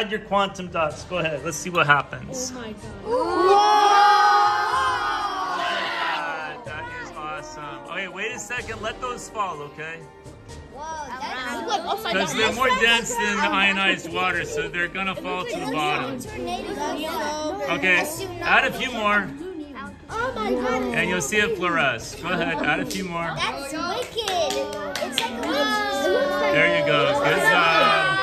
Add your quantum dots. Go ahead. Let's see what happens. Oh my god. Ah, that is awesome. Okay, wait a second. Let those fall, okay? It went upside Because down. they're more dense than the ionized water, so they're gonna fall to the bottom. Okay, add a few more, Oh my god. and you'll see it fluoresce. Go ahead, add a few more. That's wicked. It's like There you go. Good job.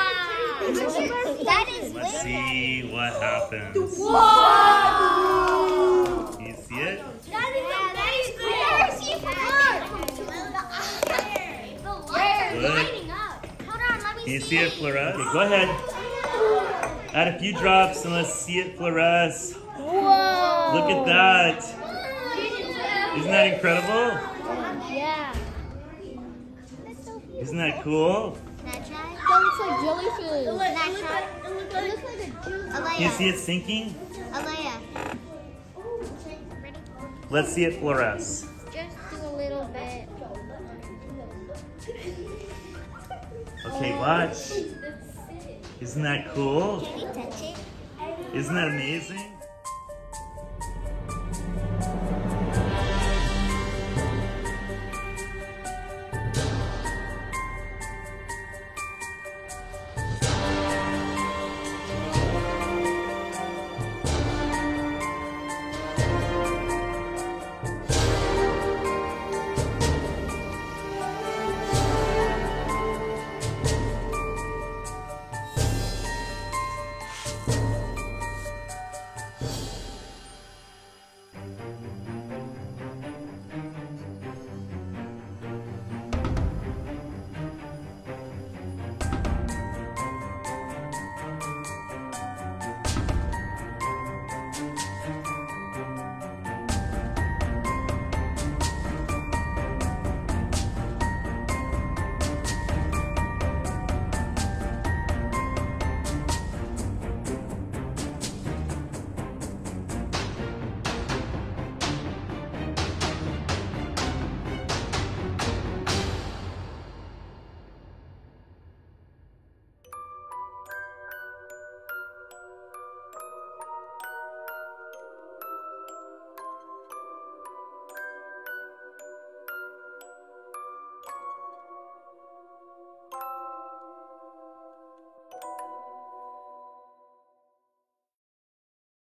That is Let's wicked. See what happens. You see it? That is that is Good. lighting up. Hold on, let me Can you see it fluoresce? Okay, go ahead. Add a few drops and let's see it fluoresce. Whoa. Look at that. Isn't that incredible? Yeah. Isn't that cool? Can I try? That looks like jellyfish. Can I? It looks like a juice. Can you see it sinking? Alea. Let's see it fluoresce. Just a little bit. Okay, watch. Isn't that cool? Can you touch it? Isn't that amazing?